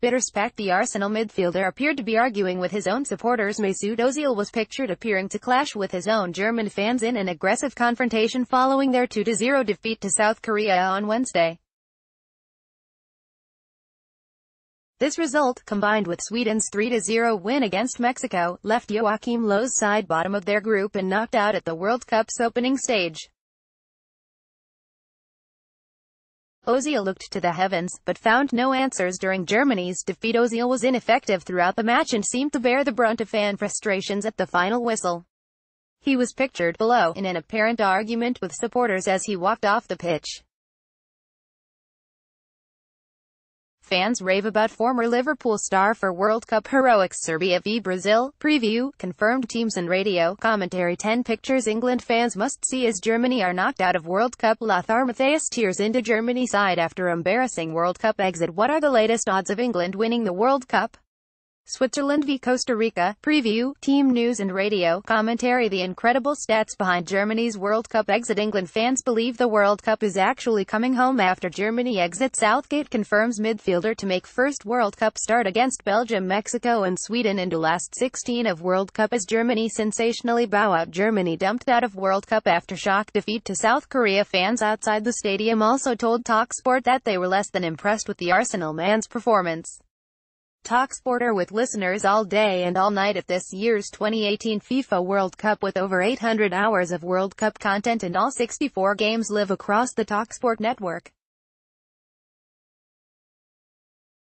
Bitterspect the Arsenal midfielder appeared to be arguing with his own supporters Mesut Ozil was pictured appearing to clash with his own German fans in an aggressive confrontation following their 2-0 defeat to South Korea on Wednesday. This result, combined with Sweden's 3-0 win against Mexico, left Joachim Löw's side bottom of their group and knocked out at the World Cup's opening stage. Ozil looked to the heavens, but found no answers during Germany's defeat. Ozil was ineffective throughout the match and seemed to bear the brunt of fan frustrations at the final whistle. He was pictured below, in an apparent argument with supporters as he walked off the pitch. Fans rave about former Liverpool star for World Cup heroics Serbia v Brazil. Preview, confirmed teams and radio, commentary 10 pictures England fans must see as Germany are knocked out of World Cup. Lothar Matthäus tears into Germany side after embarrassing World Cup exit. What are the latest odds of England winning the World Cup? Switzerland v. Costa Rica, preview, team news and radio, commentary The incredible stats behind Germany's World Cup exit. England fans believe the World Cup is actually coming home after Germany exits. Southgate confirms midfielder to make first World Cup start against Belgium, Mexico and Sweden into last 16 of World Cup as Germany sensationally bow out. Germany dumped out of World Cup after shock defeat to South Korea. Fans outside the stadium also told TalkSport that they were less than impressed with the Arsenal man's performance. TalkSporter with listeners all day and all night at this year's 2018 FIFA World Cup with over 800 hours of World Cup content and all 64 games live across the TalkSport network.